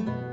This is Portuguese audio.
Música